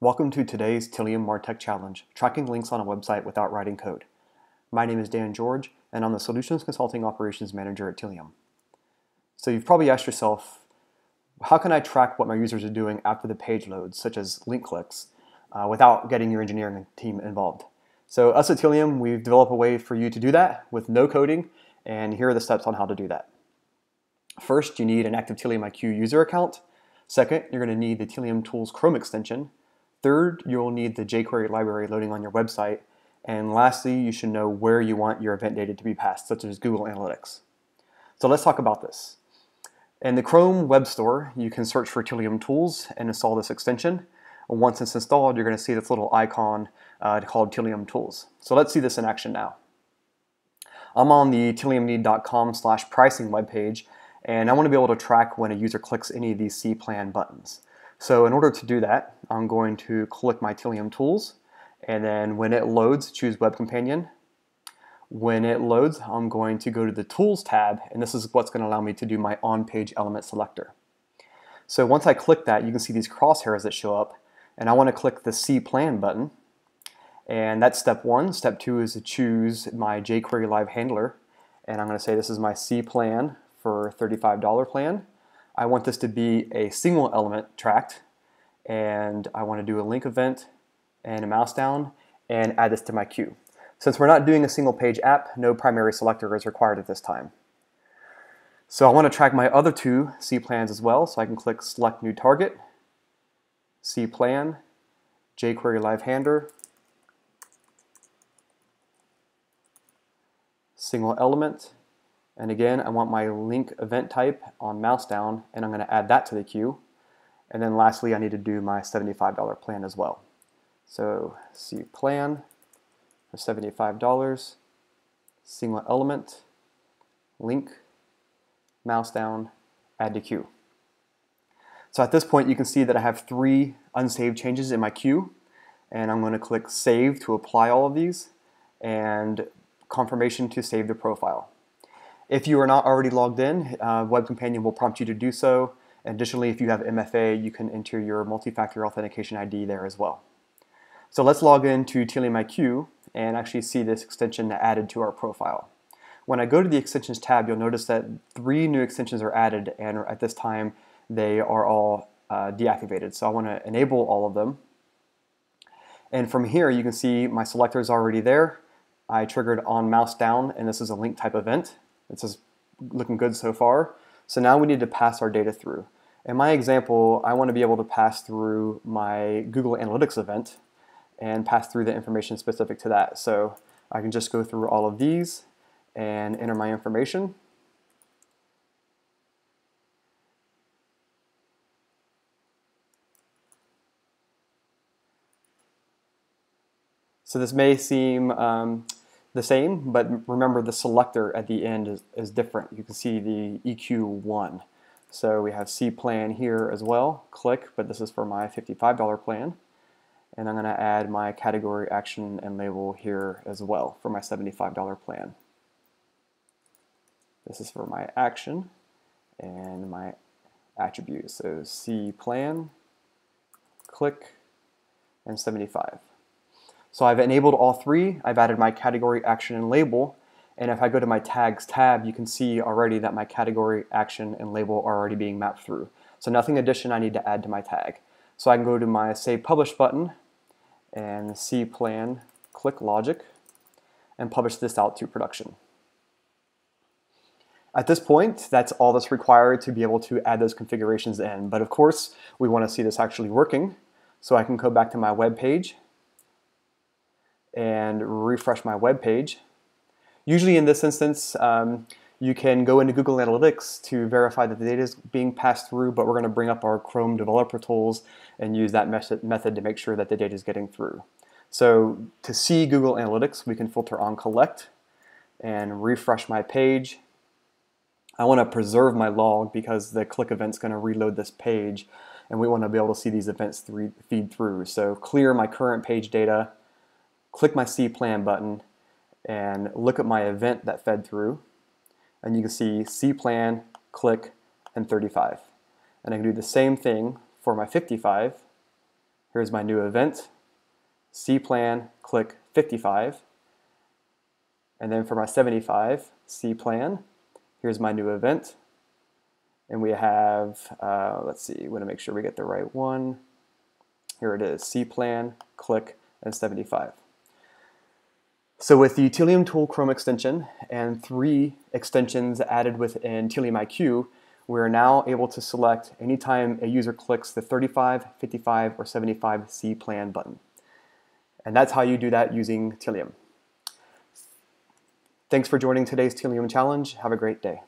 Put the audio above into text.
Welcome to today's Tealium MarTech Challenge, tracking links on a website without writing code. My name is Dan George, and I'm the Solutions Consulting Operations Manager at Tealium. So you've probably asked yourself, how can I track what my users are doing after the page loads, such as link clicks, uh, without getting your engineering team involved? So us at Tealium, we've developed a way for you to do that with no coding, and here are the steps on how to do that. First, you need an active Tealium IQ user account. Second, you're going to need the Tealium Tools Chrome extension. Third, you'll need the jQuery library loading on your website. And lastly, you should know where you want your event data to be passed, such as Google Analytics. So let's talk about this. In the Chrome Web Store, you can search for Tealium Tools and install this extension. Once it's installed, you're going to see this little icon uh, called Tealium Tools. So let's see this in action now. I'm on the tiliumneed.com slash pricing webpage, and I want to be able to track when a user clicks any of these C plan buttons. So in order to do that, I'm going to click my Tealium tools, and then when it loads, choose Web Companion. When it loads, I'm going to go to the Tools tab, and this is what's going to allow me to do my on-page element selector. So once I click that, you can see these crosshairs that show up, and I want to click the C Plan button, and that's step one. Step two is to choose my jQuery Live handler, and I'm going to say this is my C plan for $35 plan. I want this to be a single element tracked, and I want to do a link event and a mouse down and add this to my queue. Since we're not doing a single page app, no primary selector is required at this time. So I want to track my other two C plans as well, so I can click Select New Target, C Plan, jQuery Live Handler, single element, and again, I want my link event type on mouse down, and I'm going to add that to the queue. And then lastly, I need to do my $75 plan as well. So C plan for $75, single element, link, mouse down, add to queue. So at this point, you can see that I have three unsaved changes in my queue, and I'm going to click Save to apply all of these, and confirmation to save the profile. If you are not already logged in, uh, Web Companion will prompt you to do so. Additionally, if you have MFA, you can enter your multi-factor authentication ID there as well. So let's log into Tealium IQ and actually see this extension added to our profile. When I go to the extensions tab, you'll notice that three new extensions are added and at this time they are all uh, deactivated. So I want to enable all of them. And from here you can see my selector is already there. I triggered on mouse down and this is a link type event. It's just looking good so far. So now we need to pass our data through. In my example, I want to be able to pass through my Google Analytics event and pass through the information specific to that. So I can just go through all of these and enter my information. So this may seem um, the same, but remember the selector at the end is, is different. You can see the EQ1. So we have C plan here as well, click, but this is for my $55 plan. And I'm going to add my category action and label here as well for my $75 plan. This is for my action and my attribute. So C plan, click, and 75. So I've enabled all three. I've added my category, action, and label. And if I go to my tags tab, you can see already that my category, action, and label are already being mapped through. So nothing addition I need to add to my tag. So I can go to my Save Publish button and see plan, click Logic, and publish this out to production. At this point, that's all that's required to be able to add those configurations in. But of course, we want to see this actually working. So I can go back to my web page and refresh my web page. Usually in this instance, um, you can go into Google Analytics to verify that the data is being passed through, but we're going to bring up our Chrome developer tools and use that method to make sure that the data is getting through. So to see Google Analytics, we can filter on collect and refresh my page. I want to preserve my log because the click event is going to reload this page and we want to be able to see these events feed through. So clear my current page data click my C plan button and look at my event that fed through. And you can see C plan, click, and 35. And I can do the same thing for my 55 Here's my new event, C plan, click 55. And then for my 75, C plan, here's my new event. And we have, uh, let's see, we want to make sure we get the right one. Here it is, C plan, click, and 75. So with the Tealium Tool Chrome extension and three extensions added within Tealium IQ, we're now able to select anytime a user clicks the 35, 55, or 75 C plan button. And that's how you do that using Tealium. Thanks for joining today's Tealium Challenge. Have a great day.